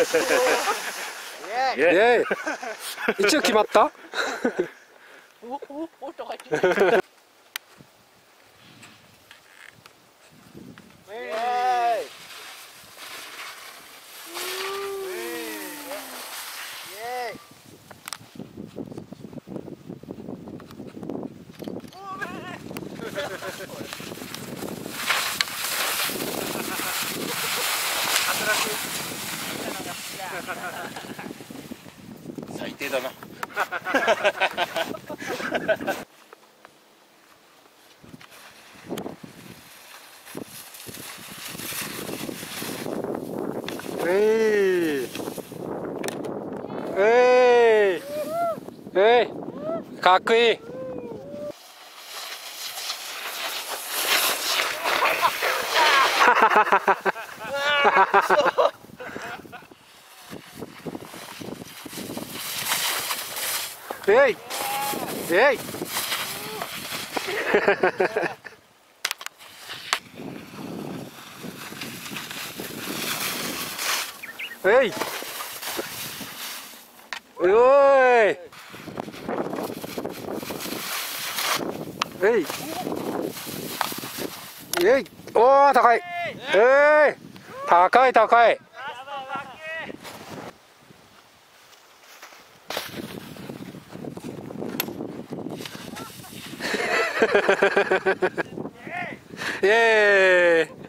イエーイ一応決まったおおおとか言って最低だな。えい。えい。えい。かっこいいえいえいえいおいえいえいおー高いえい高い高いイエーイ